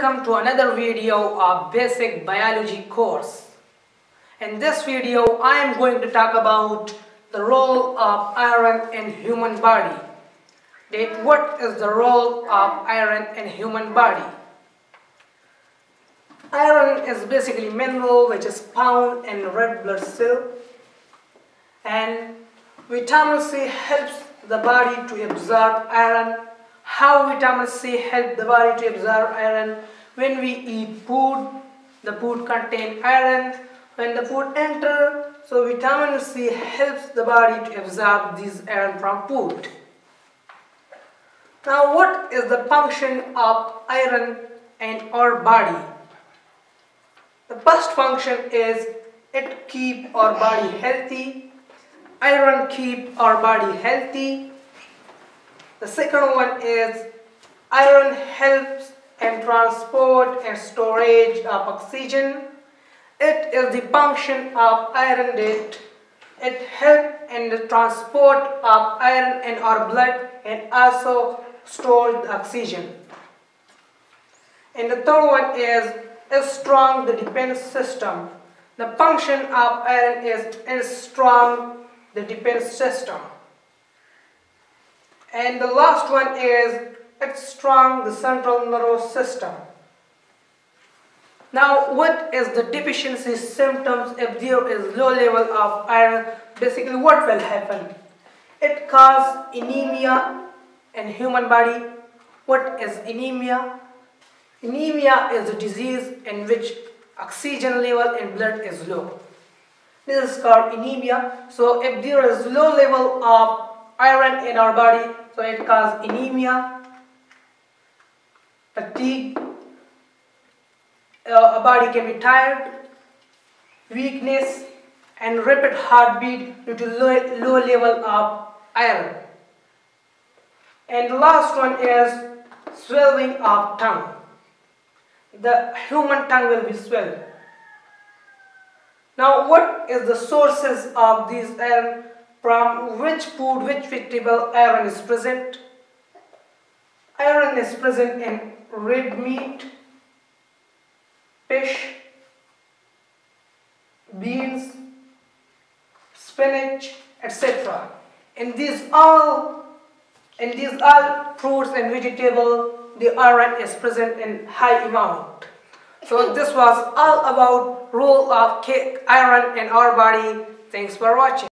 welcome to another video of basic biology course. In this video I am going to talk about the role of iron in human body. That what is the role of iron in human body? Iron is basically mineral which is found in red blood cell and vitamin C helps the body to absorb iron how vitamin C help the body to absorb iron? When we eat food, the food contain iron. When the food enter, so vitamin C helps the body to absorb this iron from food. Now what is the function of iron in our body? The first function is it keep our body healthy. Iron keep our body healthy the second one is iron helps in transport and storage of oxygen. It is the function of iron that it helps in the transport of iron in our blood and also store the oxygen. And the third one is, is strong the defense system. The function of iron is, is strong the defense system. And the last one is it's strong the central nervous system. Now what is the deficiency symptoms if there is low level of iron? Basically what will happen? It causes anemia in human body. What is anemia? Anemia is a disease in which oxygen level in blood is low. This is called anemia. So if there is low level of iron in our body, so it causes anemia, fatigue, uh, a body can be tired, weakness, and rapid heartbeat due to low, low level of iron. And last one is swelling of tongue. The human tongue will be swelled. Now what is the sources of these iron? From which food, which vegetable iron is present. Iron is present in red meat, fish, beans, spinach, etc. In these all, in these all fruits and vegetables, the iron is present in high amount. So this was all about role of iron in our body. Thanks for watching.